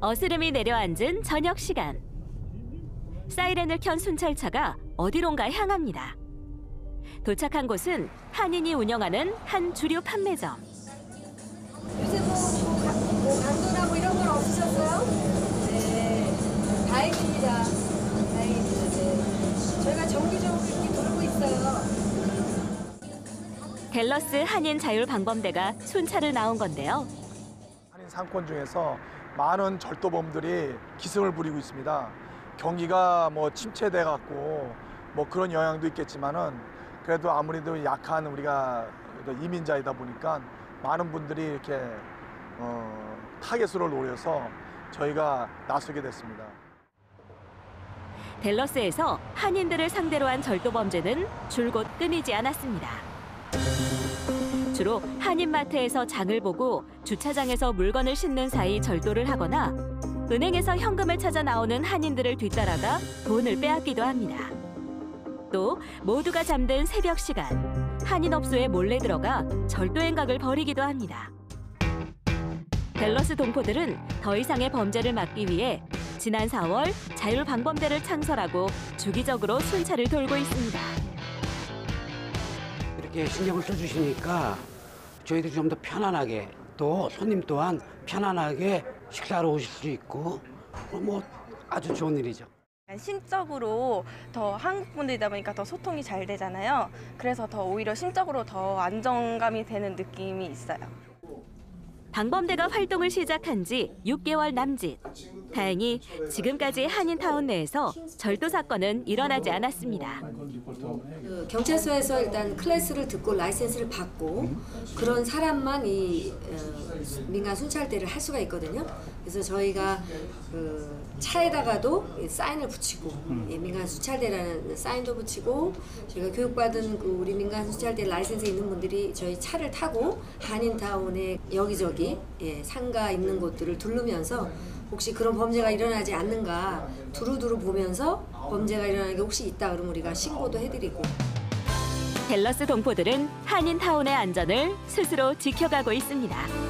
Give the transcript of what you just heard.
어스름이 내려앉은 저녁 시간. 사이렌을 켠 순찰차가 어디론가 향합니다. 도착한 곳은 한인이 운영하는 한 주류 판매점. 요새 뭐, 뭐, 가- 뭐 강도나 뭐 이런 건 없으셨어요? 네, 다행입니다. 다행입니다. 네. 저희가 정기적으로 이렇게 돌고 있어요. 델러스 한인 자율 방범대가 순찰을 나온 건데요. 한인 상권 중에서 많은 절도범들이 기승을 부리고 있습니다. 경기가 뭐 침체돼 갖고 뭐 그런 영향도 있겠지만은 그래도 아무래도 약한 우리가 이민자이다 보니까 많은 분들이 이렇게 어, 타겟으로 노려서 저희가 나서게 됐습니다. 델러스에서 한인들을 상대로 한 절도 범죄는 줄곧 끊이지 않았습니다. 주로 한인마트에서 장을 보고 주차장에서 물건을 싣는 사이 절도를 하거나 은행에서 현금을 찾아 나오는 한인들을 뒤따라가 돈을 빼앗기도 합니다. 또 모두가 잠든 새벽 시간 한인 업소에 몰래 들어가 절도 행각을 벌이기도 합니다. 델러스 동포들은 더 이상의 범죄를 막기 위해 지난 4월 자율방범대를 창설하고 주기적으로 순찰을 돌고 있습니다. 이렇게 신경을 써주시니까 저희들이 좀 더 편안하게 또 손님 또한 편안하게 식사하러 오실 수 있고 뭐 아주 좋은 일이죠. 심적으로 더 한국 분들이다 보니까 더 소통이 잘 되잖아요. 그래서 더 오히려 심적으로 더 안정감이 되는 느낌이 있어요. 방범대가 활동을 시작한 지 6개월 남짓. 다행히 지금까지 한인타운 내에서 절도 사건은 일어나지 않았습니다. 그 경찰서에서 일단 클래스를 듣고 라이센스를 받고 그런 사람만 이 어, 민간 순찰대를 할 수가 있거든요. 그래서 저희가 그 차에다가도 이 사인을 붙이고 예, 민간 순찰대라는 사인도 붙이고 저희가 교육받은 그 우리 민간 순찰대 라이센스 있는 분들이 저희 차를 타고 한인타운에 여기저기 예, 상가 있는 곳들을 두르면서 혹시 그런 범죄가 일어나지 않는가 두루두루 보면서 범죄가 일어나는 게 혹시 있다 그러면 우리가 신고도 해드리고 델러스 동포들은 한인타운의 안전을 스스로 지켜가고 있습니다.